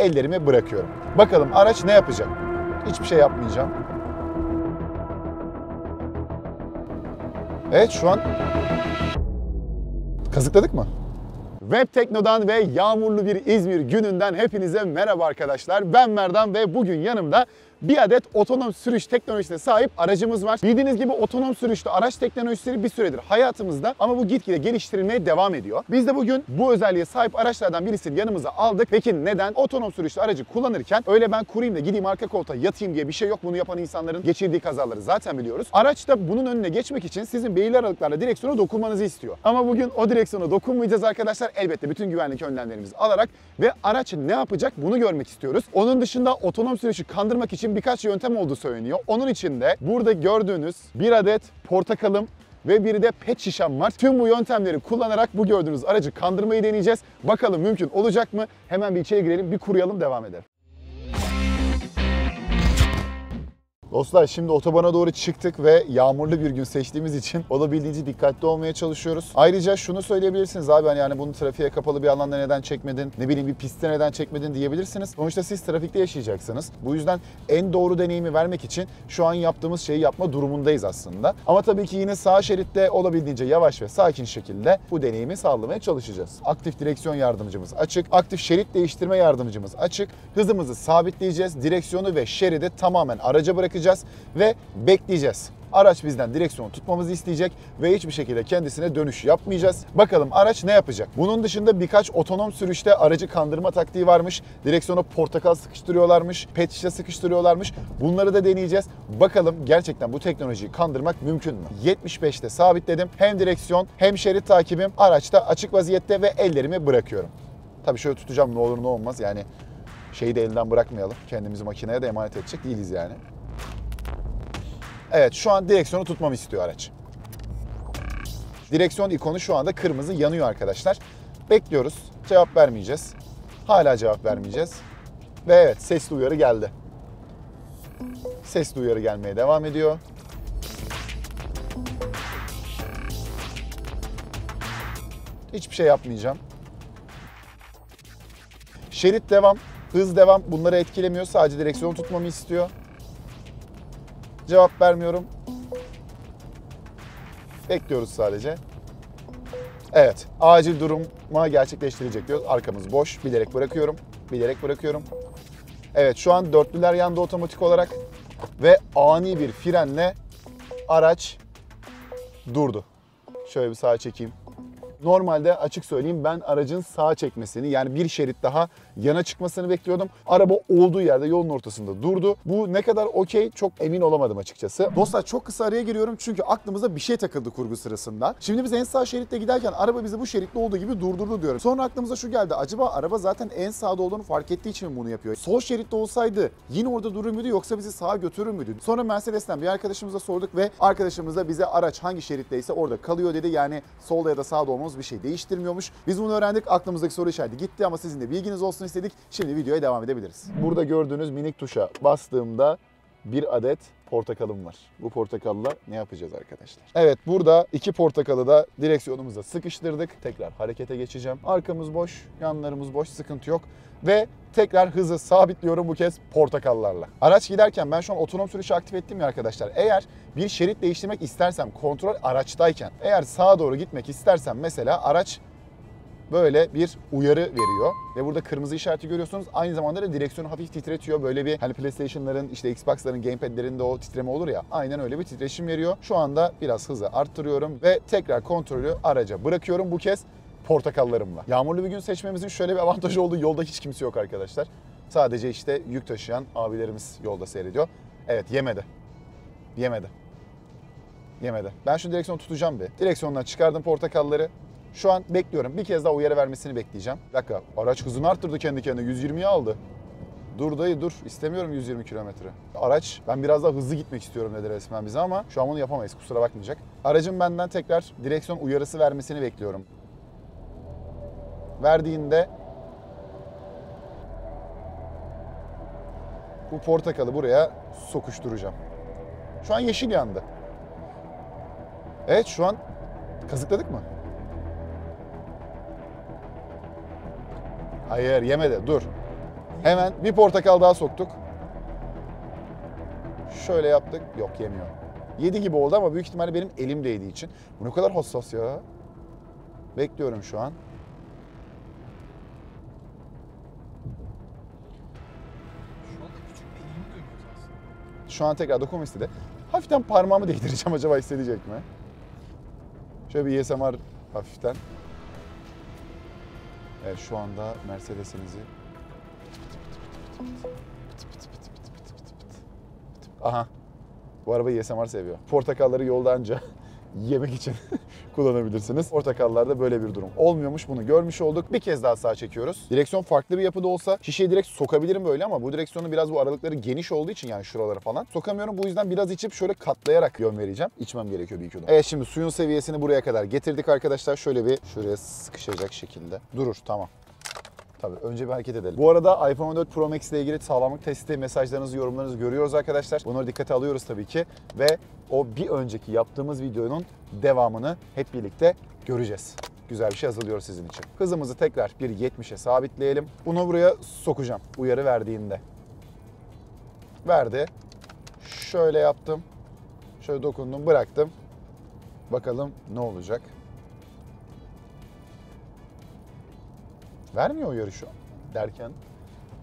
ellerimi bırakıyorum. Bakalım araç ne yapacak? Hiçbir şey yapmayacağım. Evet şu an kazıkladık mı? Web Tekno'dan ve yağmurlu bir İzmir gününden hepinize merhaba arkadaşlar. Ben Merdan ve bugün yanımda bir adet otonom sürüş teknolojisine sahip aracımız var. Bildiğiniz gibi otonom sürüşlü araç teknolojileri bir süredir hayatımızda ama bu gitgide geliştirilmeye devam ediyor. Biz de bugün bu özelliğe sahip araçlardan birisini yanımıza aldık. Peki neden? Otonom sürüşlü aracı kullanırken öyle ben kurayım da gideyim arka koltuğa yatayım diye bir şey yok. Bunu yapan insanların geçirdiği kazaları zaten biliyoruz. Araç da bunun önüne geçmek için sizin belirli aralıklarla direksiyona dokunmanızı istiyor. Ama bugün o direksiyona dokunmayacağız arkadaşlar. Elbette bütün güvenlik önlemlerimizi alarak ve araç ne yapacak bunu görmek istiyoruz. Onun dışında otonom sürüşü kandırmak için birkaç yöntem olduğu söyleniyor. Onun için de burada gördüğünüz bir adet portakalım ve biri de pet şişem var. Tüm bu yöntemleri kullanarak bu gördüğünüz aracı kandırmayı deneyeceğiz. Bakalım mümkün olacak mı? Hemen bir içeri girelim, bir kuruyalım, devam edelim. Dostlar şimdi otobana doğru çıktık ve yağmurlu bir gün seçtiğimiz için olabildiğince dikkatli olmaya çalışıyoruz. Ayrıca şunu söyleyebilirsiniz abi hani yani bunu trafiğe kapalı bir alanda neden çekmedin, ne bileyim bir pistte neden çekmedin diyebilirsiniz. Sonuçta siz trafikte yaşayacaksınız. Bu yüzden en doğru deneyimi vermek için şu an yaptığımız şeyi yapma durumundayız aslında. Ama tabii ki yine sağ şeritte olabildiğince yavaş ve sakin şekilde bu deneyimi sağlamaya çalışacağız. Aktif direksiyon yardımcımız açık, aktif şerit değiştirme yardımcımız açık. Hızımızı sabitleyeceğiz, direksiyonu ve şeridi tamamen araca bırakacağız ve bekleyeceğiz. Araç bizden direksiyonu tutmamızı isteyecek ve hiçbir şekilde kendisine dönüş yapmayacağız. Bakalım araç ne yapacak? Bunun dışında birkaç otonom sürüşte aracı kandırma taktiği varmış. Direksiyona portakal sıkıştırıyorlarmış, pet şişe sıkıştırıyorlarmış. Bunları da deneyeceğiz. Bakalım gerçekten bu teknolojiyi kandırmak mümkün mü? 75'te sabitledim. Hem direksiyon hem şerit takibim araçta açık vaziyette ve ellerimi bırakıyorum. Tabii şöyle tutacağım ne olur ne olmaz yani şeyi de elinden bırakmayalım. Kendimizi makineye de emanet edecek değiliz yani. Evet şu an direksiyonu tutmamı istiyor araç. Direksiyon ikonu şu anda kırmızı yanıyor arkadaşlar. Bekliyoruz. Cevap vermeyeceğiz. Hala cevap vermeyeceğiz. Ve evet sesli uyarı geldi. Sesli uyarı gelmeye devam ediyor. Hiçbir şey yapmayacağım. Şerit devam, hız devam bunları etkilemiyor. Sadece direksiyonu tutmamı istiyor. Cevap vermiyorum. Bekliyoruz sadece. Evet, acil duruma gerçekleştirecek diyor. Arkamız boş. Bilerek bırakıyorum. Bilerek bırakıyorum. Evet, şu an dörtlüler yandı otomatik olarak. Ve ani bir frenle araç durdu. Şöyle bir sağa çekeyim. Normalde açık söyleyeyim ben aracın sağa çekmesini yani bir şerit daha yana çıkmasını bekliyordum. Araba olduğu yerde yolun ortasında durdu. Bu ne kadar okey çok emin olamadım açıkçası. Dostlar çok kısa araya giriyorum çünkü aklımıza bir şey takıldı kurgu sırasında. Şimdi biz en sağ şeritte giderken araba bizi bu şeritte olduğu gibi durdurdu diyorum. Sonra aklımıza şu geldi. Acaba araba zaten en sağda olduğunu fark ettiği için mi bunu yapıyor? Sol şeritte olsaydı yine orada durur muydu yoksa bizi sağa götürür müydü? Sonra Mercedes'ten bir arkadaşımıza sorduk ve arkadaşımız da bize araç hangi şeritteyse orada kalıyor dedi. Yani solda ya da sağda olmamız bir şey değiştirmiyormuş. Biz bunu öğrendik. Aklımızdaki soru işareti gitti ama sizin de bilginiz olsun istedik. Şimdi videoya devam edebiliriz. Burada gördüğünüz minik tuşa bastığımda bir adet portakalım var. Bu portakalla ne yapacağız arkadaşlar? Evet burada iki portakalı da direksiyonumuza sıkıştırdık. Tekrar harekete geçeceğim. Arkamız boş, yanlarımız boş, sıkıntı yok. Ve tekrar hızı sabitliyorum bu kez portakallarla. Araç giderken ben şu an otonom sürüşü aktif ettim ya arkadaşlar. Eğer bir şerit değiştirmek istersem kontrol araçtayken eğer sağa doğru gitmek istersem mesela araç böyle bir uyarı veriyor. Ve burada kırmızı işareti görüyorsunuz. Aynı zamanda da direksiyonu hafif titretiyor. Böyle bir hani PlayStation'ların işte Xbox'ların gamepad'lerinde o titreme olur ya. Aynen öyle bir titreşim veriyor. Şu anda biraz hızı arttırıyorum ve tekrar kontrolü araca bırakıyorum bu kez portakallarımla. Yağmurlu bir gün seçmemizin şöyle bir avantajı olduğu yolda hiç kimse yok arkadaşlar. Sadece işte yük taşıyan abilerimiz yolda seyrediyor. Evet yemedi. Yemedi. Yemedi. Ben şu direksiyonu tutacağım bir. Direksiyondan çıkardım portakalları. Şu an bekliyorum. Bir kez daha uyarı vermesini bekleyeceğim. Bir dakika. Araç hızını arttırdı kendi kendine. 120'ye aldı. Dur dayı dur. İstemiyorum 120 kilometre. Araç ben biraz daha hızlı gitmek istiyorum dedi resmen bize ama şu an bunu yapamayız. Kusura bakmayacak. Aracın benden tekrar direksiyon uyarısı vermesini bekliyorum. Verdiğinde bu portakalı buraya sokuşturacağım. Şu an yeşil yandı. Evet şu an kazıkladık mı? Hayır yemedi dur. Hemen bir portakal daha soktuk. Şöyle yaptık. Yok yemiyor. Yedi gibi oldu ama büyük ihtimalle benim elim değdiği için. Bu ne kadar hassas ya. Bekliyorum şu an. Şu an tekrar dokunma istedi. Hafiften parmağımı değdireceğim acaba hissedecek mi? Şöyle bir ASMR hafiften. Evet şu anda Mercedes'inizi Aha. Bu arabayı ASMR seviyor. Portakalları yolda anca yemek için kullanabilirsiniz. Portakallarda böyle bir durum olmuyormuş. Bunu görmüş olduk. Bir kez daha sağa çekiyoruz. Direksiyon farklı bir yapıda olsa şişeyi direkt sokabilirim böyle ama bu direksiyonu biraz bu aralıkları geniş olduğu için yani şuralara falan sokamıyorum. Bu yüzden biraz içip şöyle katlayarak yön vereceğim. İçmem gerekiyor bir iki. Evet şimdi suyun seviyesini buraya kadar getirdik arkadaşlar. Şöyle bir şuraya sıkışacak şekilde. Durur tamam. Tabii önce bir hareket edelim. Bu arada iPhone 14 Pro Max ile ilgili sağlamlık testi mesajlarınızı, yorumlarınızı görüyoruz arkadaşlar. Bunları dikkate alıyoruz tabii ki ve o bir önceki yaptığımız videonun devamını hep birlikte göreceğiz. Güzel bir şey hazırlıyoruz sizin için. Hızımızı tekrar bir 70'e sabitleyelim. Bunu buraya sokacağım uyarı verdiğinde. Verdi. Şöyle yaptım. Şöyle dokundum, bıraktım. Bakalım ne olacak. Vermiyor uyarı şu an derken.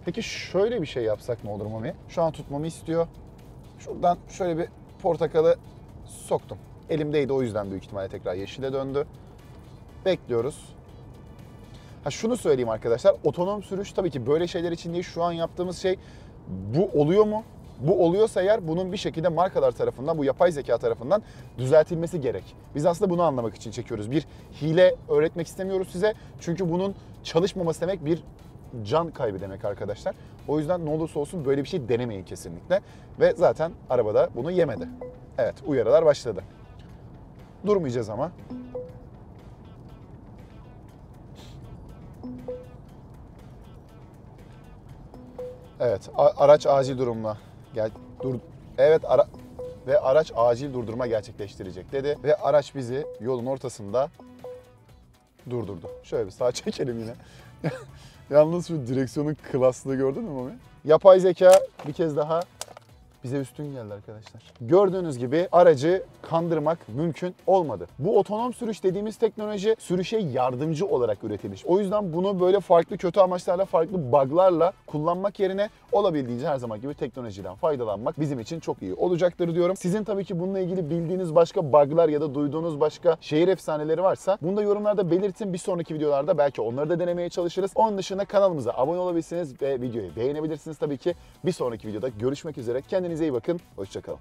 Peki şöyle bir şey yapsak ne olur Mami? Şu an tutmamı istiyor. Şuradan şöyle bir portakalı soktum. Elimdeydi o yüzden büyük ihtimalle tekrar yeşile döndü. Bekliyoruz. Ha şunu söyleyeyim arkadaşlar. Otonom sürüş tabii ki böyle şeyler için değil. Şu an yaptığımız şey bu oluyor mu? Bu oluyorsa eğer bunun bir şekilde markalar tarafından, bu yapay zeka tarafından düzeltilmesi gerek. Biz aslında bunu anlamak için çekiyoruz. Bir hile öğretmek istemiyoruz size. Çünkü bunun çalışmaması demek bir can kaybı demek arkadaşlar. O yüzden ne olursa olsun böyle bir şey denemeyin kesinlikle. Ve zaten arabada bunu yemedi. Evet uyarılar başladı. Durmayacağız ama. Evet, araç acil durumla gel dur. Evet, ara ve araç acil durdurma gerçekleştirecek dedi ve araç bizi yolun ortasında durdurdu. Şöyle bir sağa çekelim yine. Yalnız şu direksiyonun klaslığı gördün mü Mami? Yapay zeka bir kez daha bize üstün geldi arkadaşlar. Gördüğünüz gibi aracı kandırmak mümkün olmadı. Bu otonom sürüş dediğimiz teknoloji sürüşe yardımcı olarak üretilmiş. O yüzden bunu böyle farklı kötü amaçlarla, farklı bug'larla kullanmak yerine olabildiğince her zaman gibi teknolojiden faydalanmak bizim için çok iyi olacaktır diyorum. Sizin tabii ki bununla ilgili bildiğiniz başka bug'lar ya da duyduğunuz başka şehir efsaneleri varsa bunu da yorumlarda belirtin. Bir sonraki videolarda belki onları da denemeye çalışırız. Onun dışında kanalımıza abone olabilirsiniz ve videoyu beğenebilirsiniz tabii ki. Bir sonraki videoda görüşmek üzere. Kendinize iyi bakın. Hoşçakalın.